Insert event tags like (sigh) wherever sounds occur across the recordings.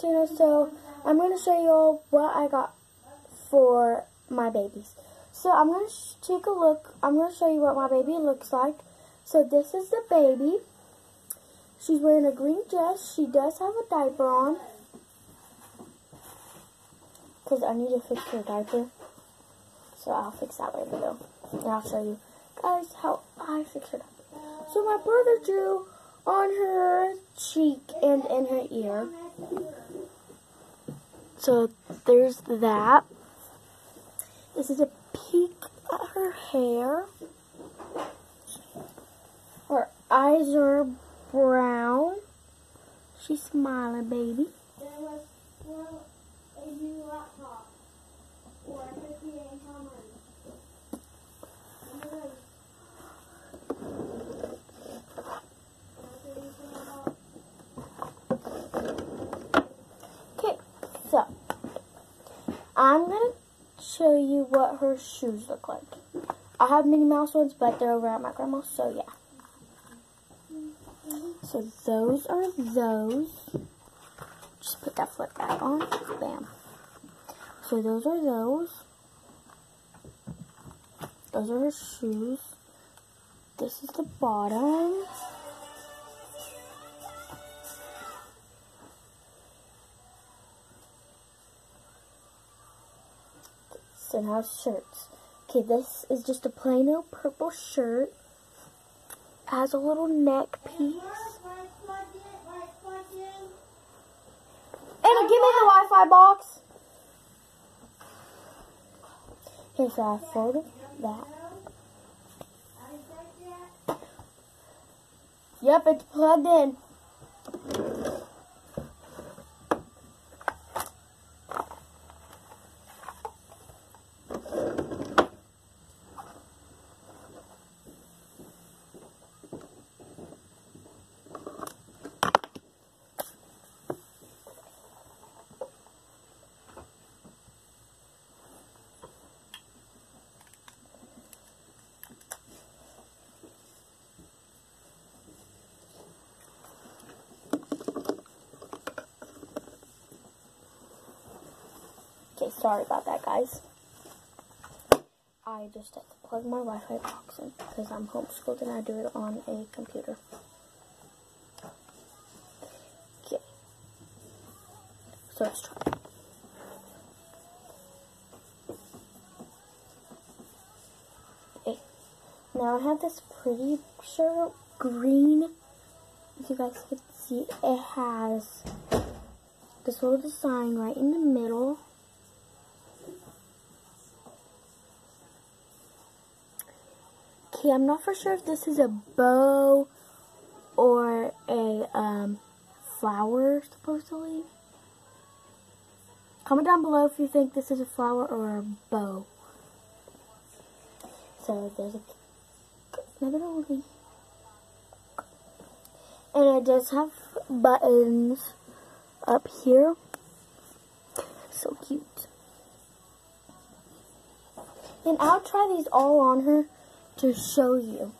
So I'm going to show you all what I got for my babies. So I'm going to take a look. I'm going to show you what my baby looks like. So this is the baby. She's wearing a green dress. She does have a diaper on. Because I need to fix her diaper. So I'll fix that later though. And I'll show you guys how I fix her diaper. So my brother drew on her cheek and in her ear. So there's that. This is a peek at her hair. Her eyes are brown. She's smiling, baby. Okay, so I'm gonna show you what her shoes look like. I have Minnie Mouse ones, but they're over at my grandma's, so yeah. So those are those. Just put that foot back on. Bam. So those are those. Those are her shoes. This is the bottom. So now shirts. Okay, this is just a plain old purple shirt. Has a little neck piece. Anna, give me the Wi-Fi box. Okay, so I folded that. Yep, it's plugged in. Okay, sorry about that, guys. I just have to plug my Wi-Fi box in because I'm homeschooled and I do it on a computer. Okay. So let's try. Okay. Now I have this pretty shirt, green. You guys can see, it has this little design right in the middle. I'm not for sure if this is a bow or a um, flower, supposedly. Comment down below if you think this is a flower or a bow. So there's a another one. And it does have buttons up here. So cute. And I'll try these all on her to show you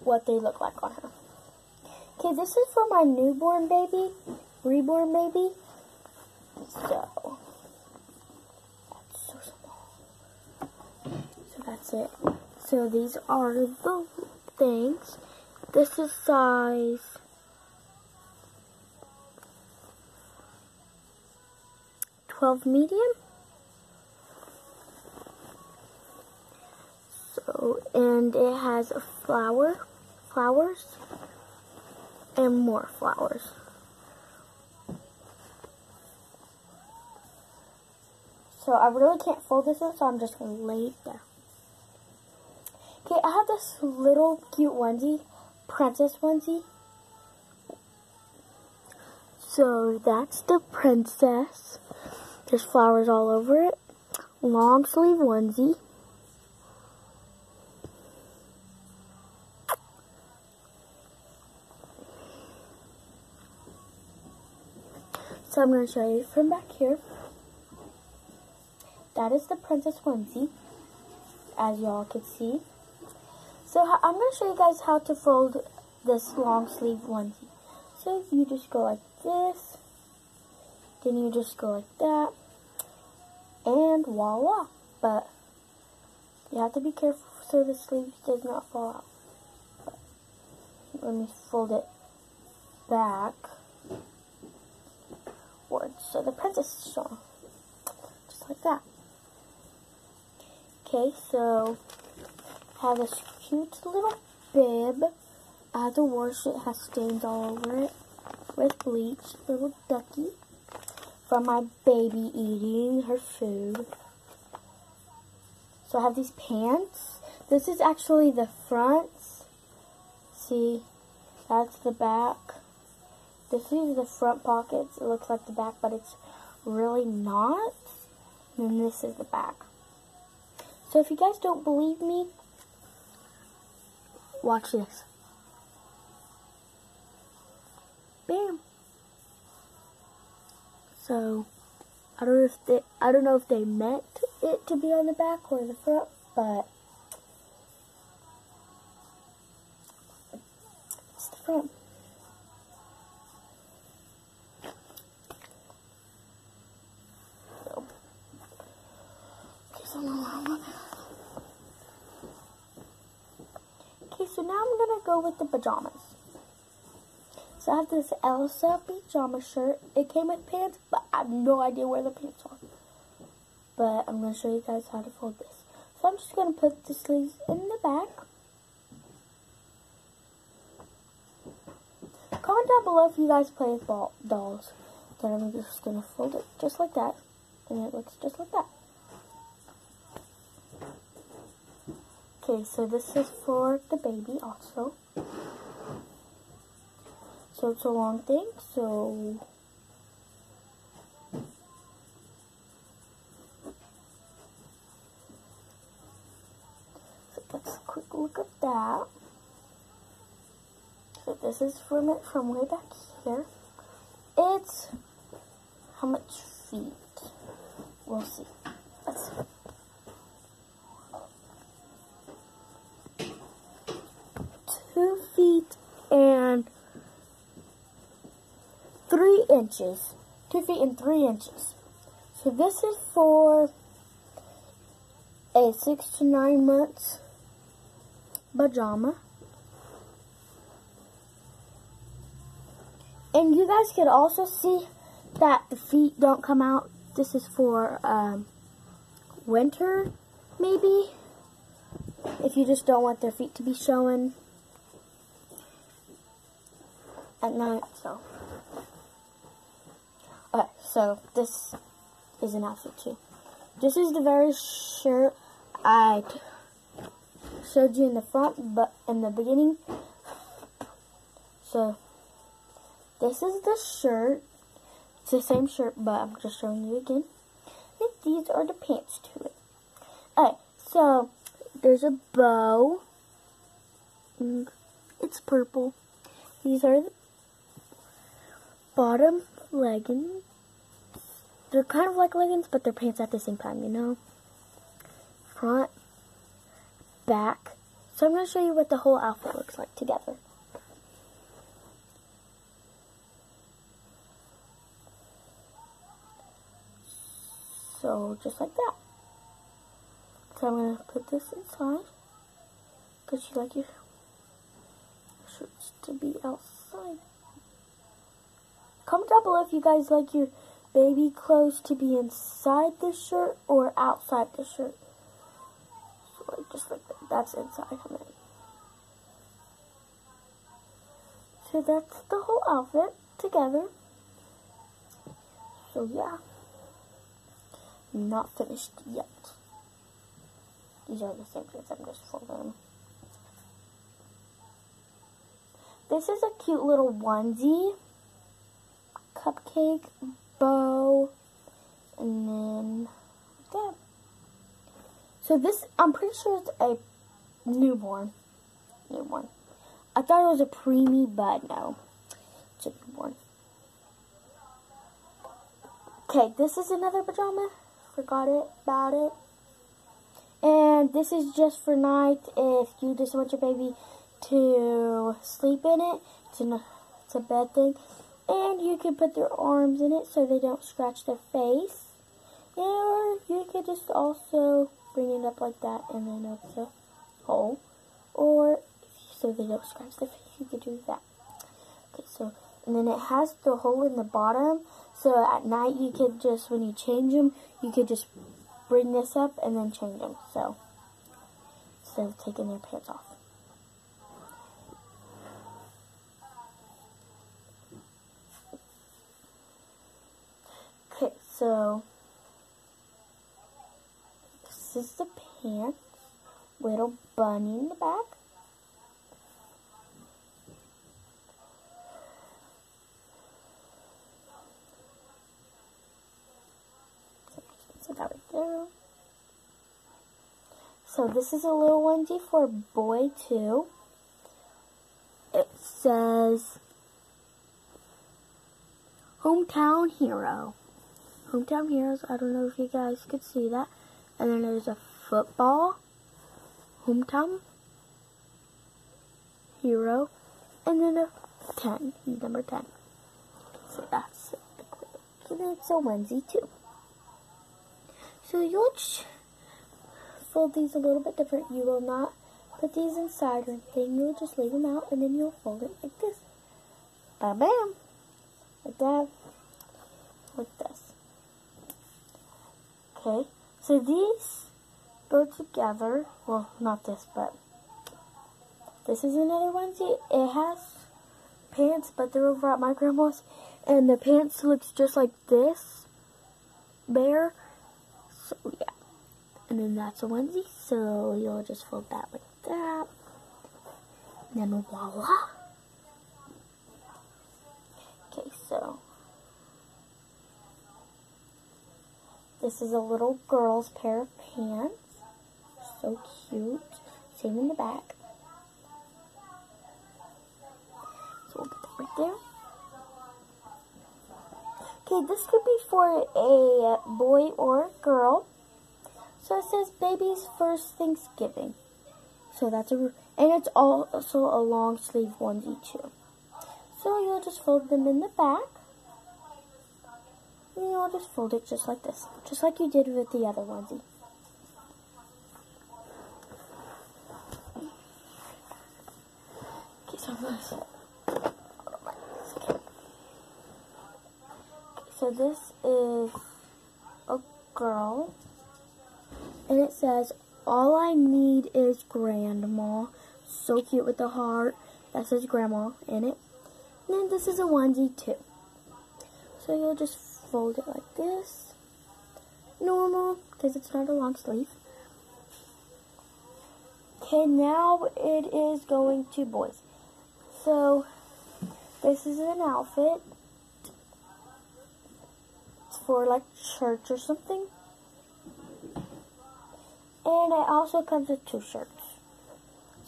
what they look like on her. Okay, this is for my newborn baby, reborn baby. So, that's so small. So that's it. So these are the things. This is size twelve medium. So, and it has a flower, flowers, and more flowers. So I really can't fold this up, so I'm just going to lay it there. Okay, I have this little cute onesie, princess onesie. So that's the princess. There's flowers all over it. Long sleeve onesie. I'm going to show you from back here. That is the princess onesie, as y'all can see. So I'm going to show you guys how to fold this long sleeve onesie. So you just go like this, then you just go like that, and voila. But you have to be careful so the sleeve does not fall out. But let me fold it back so the princess is shown. Just like that. Okay, so I have this cute little bib. As a wash, it has stains all over it with bleach. Little ducky from my baby eating her food. So I have these pants. This is actually the front. See, that's the back. This is the front pockets. It looks like the back, but it's really not. And this is the back. So if you guys don't believe me, watch this. Bam. So I don't know if they I don't know if they meant it to be on the back or the front, but it's the front. Okay, so go with the pajamas. So I have this Elsa pajama shirt. It came with pants, but I have no idea where the pants are. But I'm gonna show you guys how to fold this. So I'm just gonna put the sleeves in the back. Comment down below if you guys play with ball dolls. Then I'm just gonna fold it just like that. And it looks just like that. Okay, so this is for the baby also. So it's a long thing, so... So let's quick look at that. So this is from it from way back here. It's how much feet? We'll see. Let's see. Feet and three inches. Two feet and three inches. So this is for a six to nine months pajama. And you guys can also see that the feet don't come out. This is for um, winter, maybe. If you just don't want their feet to be showing at night, so. Okay, so this is an outfit too. This is the very shirt I showed you in the front, but in the beginning. So, this is the shirt. It's the same shirt, but I'm just showing you again. These are the pants to it. Okay, so there's a bow. Mm, it's purple. These are the bottom leggings. They're kind of like leggings, but they're pants at the same time, you know? Front, back. So I'm going to show you what the whole outfit looks like together. So, just like that. So I'm going to put this inside. Because you like your shirts to be outside. Comment down below if you guys like your baby clothes to be inside the shirt or outside the shirt. So like just like that. That's inside. So that's the whole outfit together. So yeah. Not finished yet. These are the same things. I'm just folding. This is a cute little onesie cupcake, bow, and then that. So this, I'm pretty sure it's a newborn. Newborn. I thought it was a preemie, but no. It's a newborn. Okay, this is another pajama. Forgot it about it. And this is just for night if you just want your baby to sleep in it. It's, it's a bed thing. And you can put their arms in it so they don't scratch their face. Or you could just also bring it up like that and then it's a hole. Or so they don't scratch their face, you could do that. Okay, so, and then it has the hole in the bottom. So at night you could just, when you change them, you could just bring this up and then change them. So, instead of taking their pants off. Okay, so this is the pants. Little bunny in the back. So that. So this is a little onesie for boy too. It says Hometown Hero. Hometown Heroes, I don't know if you guys could see that. And then there's a football. Hometown Hero. And then a 10, number 10. So that's it. And it's a onesie too. So you'll fold these a little bit different. You will not put these inside or anything. You'll just leave them out and then you'll fold it like this. Bam bam. Like that. Like this. Okay. So these go together. Well, not this, but this is another onesie. It has pants, but they're over at my grandma's. And the pants looks just like this. Bear. So, yeah. And then that's a onesie. So, you'll just fold that like that. And then voila. Okay, so. This is a little girl's pair of pants. So cute. Same in the back. So we'll put that right there. Okay, this could be for a boy or a girl. So it says baby's first Thanksgiving. So that's a, and it's also a long sleeve onesie too. So you'll just fold them in the back. You'll just fold it just like this. Just like you did with the other onesie. Okay, so I'm to So this is a girl. And it says, all I need is grandma. So cute with the heart. That says grandma in it. And then this is a onesie too. So you'll just fold it like this. Normal, because it's not a long sleeve. Okay, now it is going to boys. So, this is an outfit It's for like church or something. And it also comes with two shirts.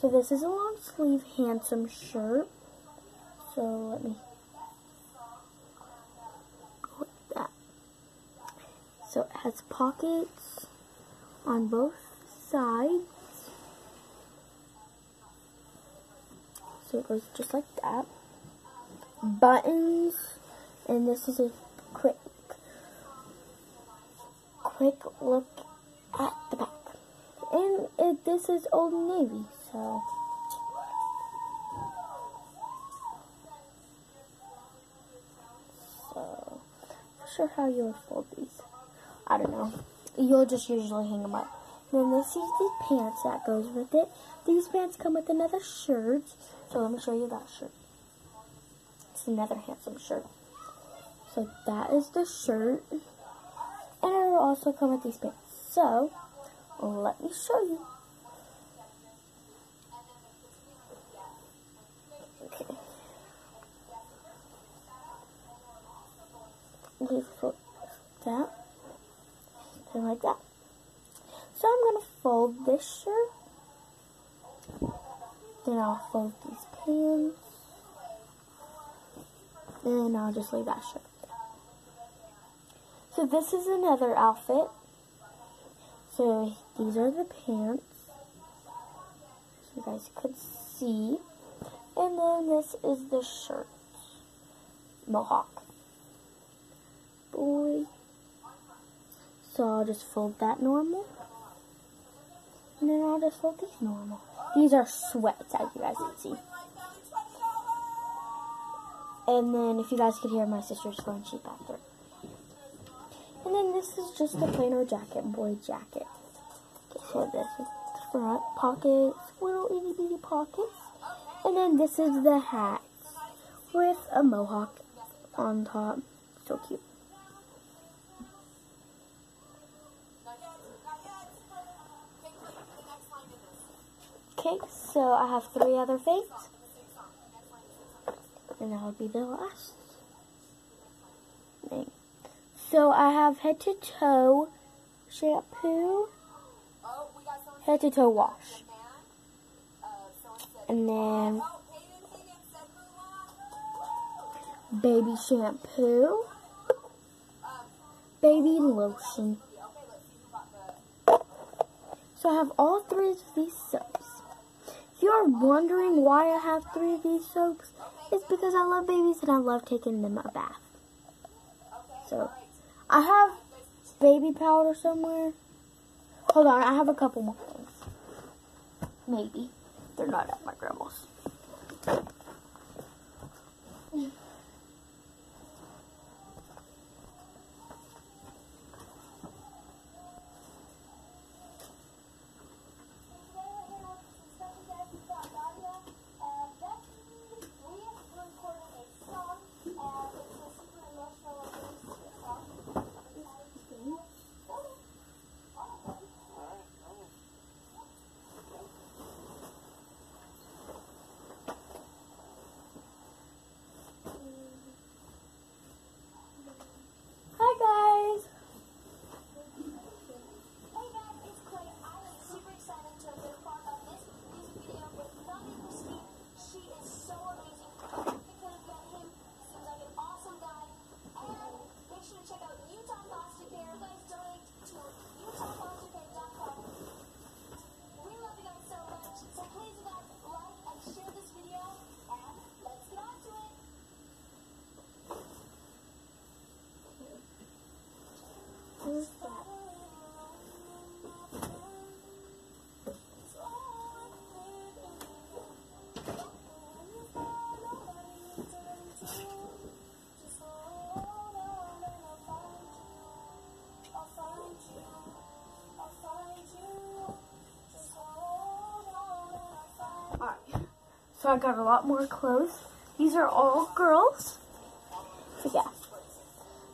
So this is a long sleeve handsome shirt. So let me go that. So it has pockets on both sides. So it goes just like that. Buttons. And this is a quick quick look at the back. And it, this is Old Navy, so... So, not sure how you'll fold these. I don't know. You'll just usually hang them up. Then this is the pants that goes with it. These pants come with another shirt. So let me show you that shirt. It's another handsome shirt. So that is the shirt. And it will also come with these pants. So, let me show you. Okay. Fold that. Something like that. So I'm going to fold this shirt. Then I'll fold these pants. And I'll just leave that shirt. So this is another outfit. So these are the pants. So you guys could see. And then this is the shirt. mohawk. Boy. So I'll just fold that normal. And then I'll just fold these normal. These are sweats, as you guys can see. And then if you guys could hear my sister's she's back there. And then this is just a plain old jacket, boy jacket. Okay, so this front pockets, little itty bitty pockets. And then this is the hat with a mohawk on top. So cute. Okay, so I have three other fates. And that'll be the last thing. So I have head to toe shampoo, head to toe wash. And then baby shampoo, baby lotion. So I have all three of these soaps. If you are wondering why I have three of these soaps, it's because I love babies and I love taking them a bath. So, I have baby powder somewhere. Hold on, I have a couple more things. Maybe. They're not at my grandma's. So I got a lot more clothes. These are all girls. So yeah.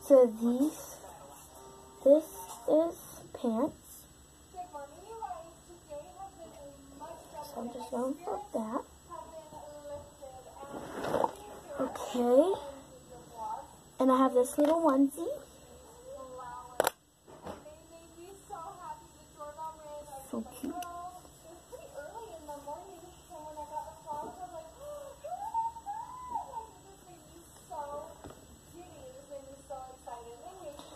So these this is pants. So I'm just going for that. Okay. And I have this little onesie. So cute.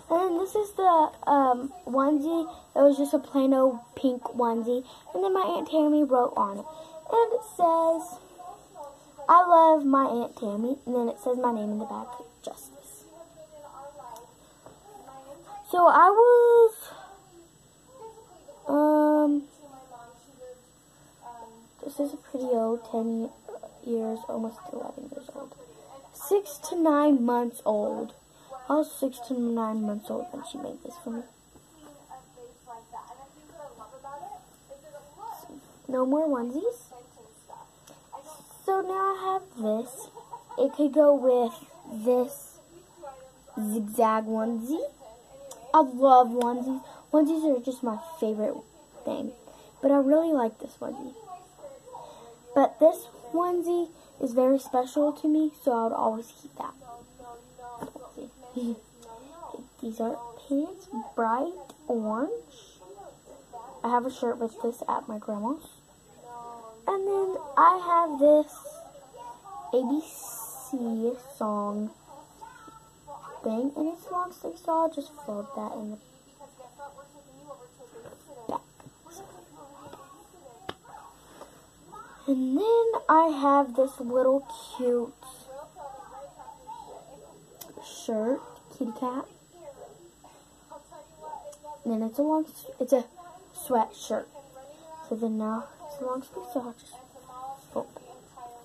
And this is the um, onesie. It was just a plain old pink onesie. And then my Aunt Tammy wrote on it. And it says, I love my Aunt Tammy. And then it says my name in the back, Justice. So I was, um, this is a pretty old, 10 years, almost 11 years old. Six to nine months old. I was six to nine months old when she made this for me. No more onesies. So now I have this. It could go with this zigzag onesie. I love onesies. Onesies are just my favorite thing. But I really like this onesie. But this onesie is very special to me, so I would always keep that. (laughs) These are pants, bright orange. I have a shirt with this at my grandma's. And then I have this ABC song thing, and it's a long sleeve, so I'll just fold that in the back. And then I have this little cute shirt, kitty cat. And it's a long, it's a sweatshirt. So then now sleeve, so I'll just oh, fold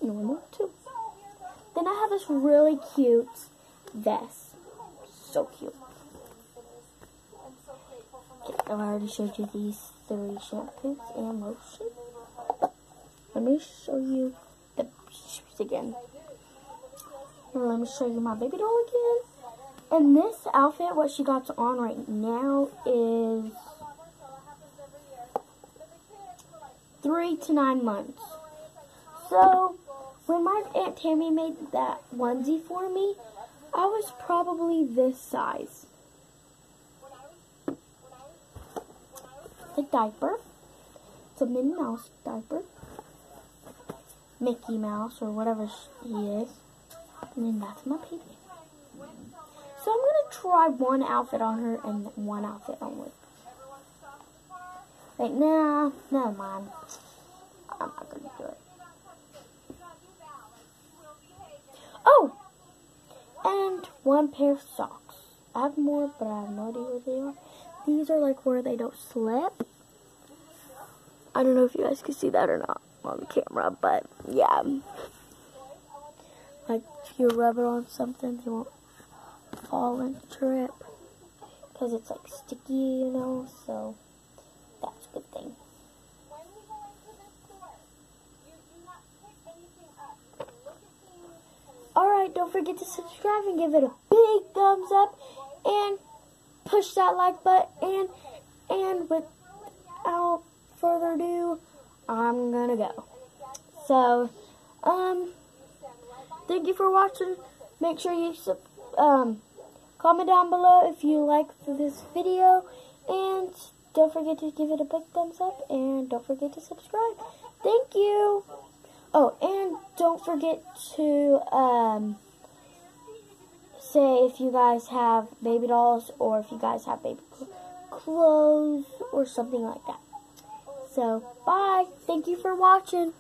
normal too. Then I have this really cute vest. So cute. Okay, I already showed you these three shampoos and lotion. Let me show you the shoes again. Let me show you my baby doll again. And this outfit, what she got on right now is three to nine months. So, when my Aunt Tammy made that onesie for me, I was probably this size. The diaper. It's a Minnie Mouse diaper. Mickey Mouse or whatever he is. And then that's my baby. So I'm going to try one outfit on her and one outfit on only. Like, nah, never mind. I'm not to do it. Oh! And one pair of socks. I have more, but I have no idea where they are. These are like where they don't slip. I don't know if you guys can see that or not on the camera, but yeah. Like if you rub it on something, they won't fall and trip. Because it's like sticky, you know, so good thing. Alright, don't forget to subscribe and give it a big thumbs up and push that like button and and without further ado, I'm gonna go. So, um, thank you for watching. Make sure you um, comment down below if you like this video. And don't forget to give it a big thumbs up. And don't forget to subscribe. Thank you. Oh, and don't forget to um, say if you guys have baby dolls or if you guys have baby clothes or something like that. So, bye. Thank you for watching.